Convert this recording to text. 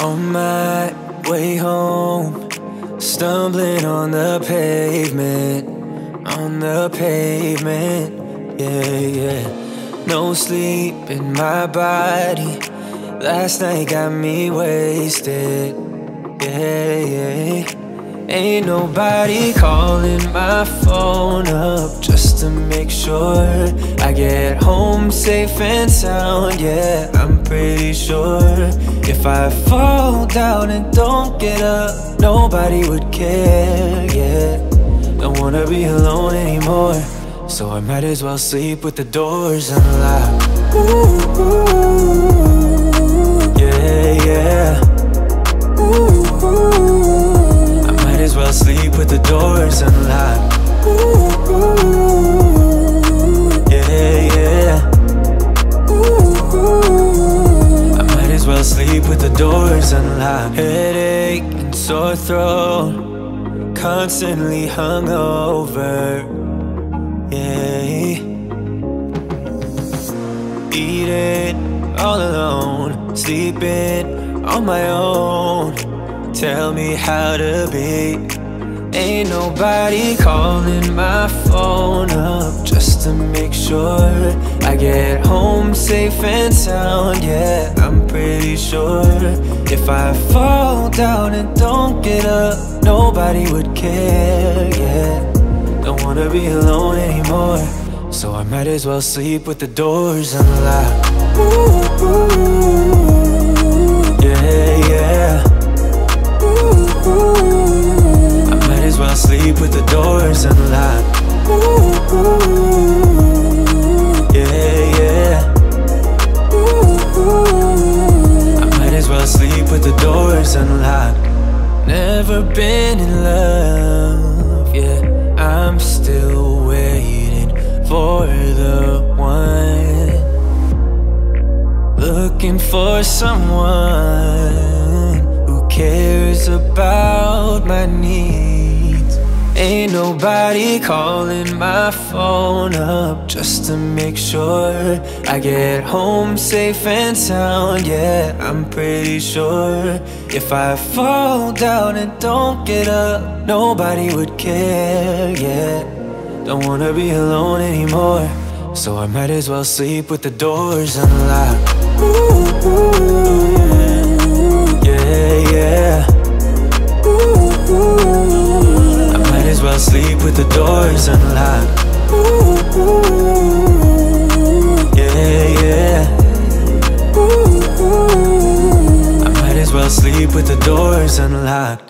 On my way home, stumbling on the pavement, on the pavement, yeah, yeah. No sleep in my body, last night got me wasted, yeah, yeah. Ain't nobody calling my phone up just to make sure I get home safe and sound. Yeah, I'm pretty sure if I fall down and don't get up, nobody would care. Yeah, don't wanna be alone anymore, so I might as well sleep with the doors unlocked. Ooh, ooh, yeah, yeah. Doors Headache and sore throat. Constantly hungover. Yeah. Eating all alone. Sleeping on my own. Tell me how to be. Ain't nobody calling my phone up just to make sure I get home safe and sound. Yeah, I'm pretty sure if I fall down and don't get up, nobody would care. Yeah, don't wanna be alone anymore, so I might as well sleep with the doors unlocked. Ooh, ooh, yeah, yeah. I'll sleep with the doors unlocked unlocked Never been in love, yeah I'm still waiting for the one Looking for someone who cares about my needs Ain't nobody calling my phone up just to make sure I get home safe and sound. Yeah, I'm pretty sure if I fall down and don't get up, nobody would care. Yeah, don't wanna be alone anymore, so I might as well sleep with the doors unlocked. Ooh, ooh, yeah. Sleep with the doors unlocked